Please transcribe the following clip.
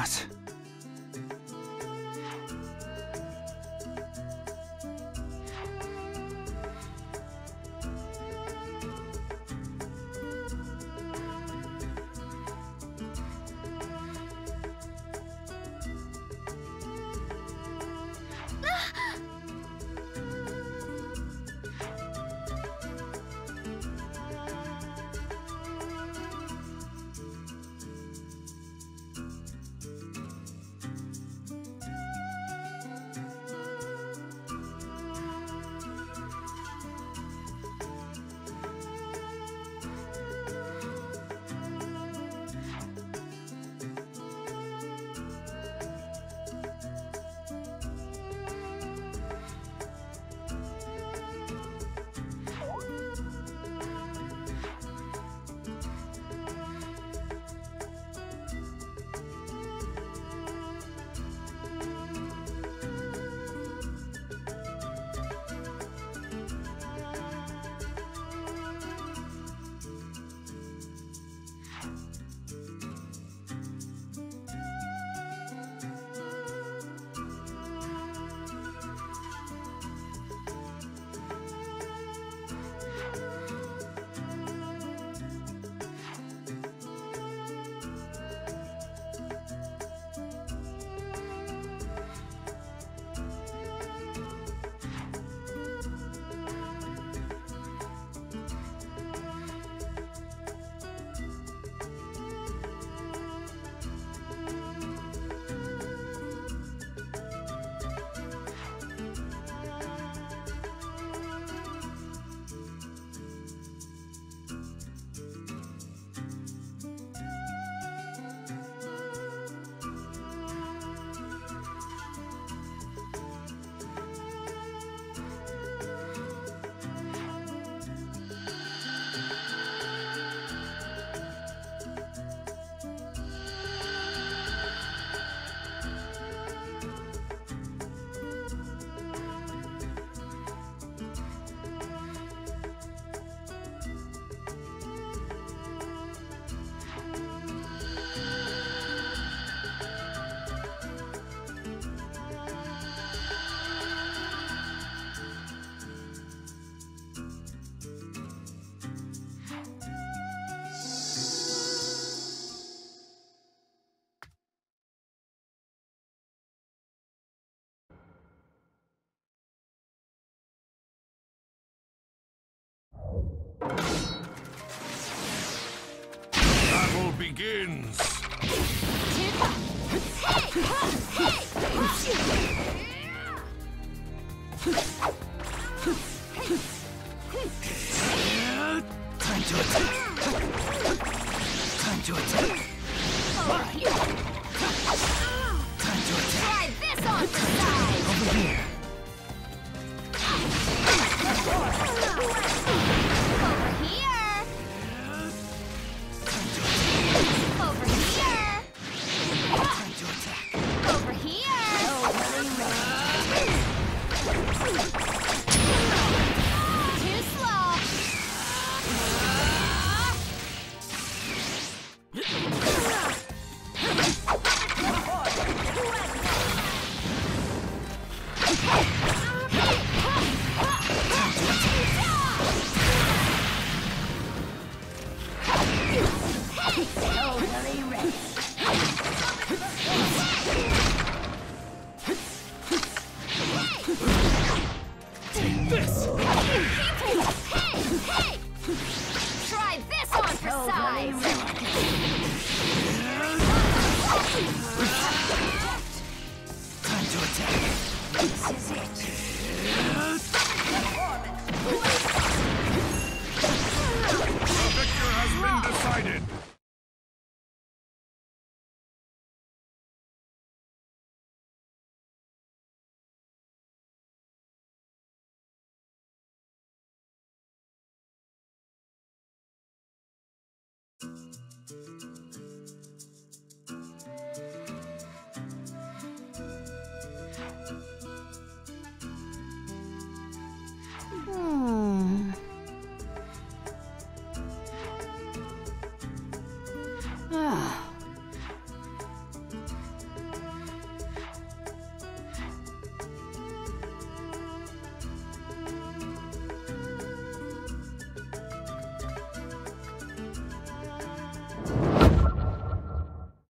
ます。Battle begins. Time to attack. Time to attack. This. Hey! Hey! Try this on for size! Time to attack.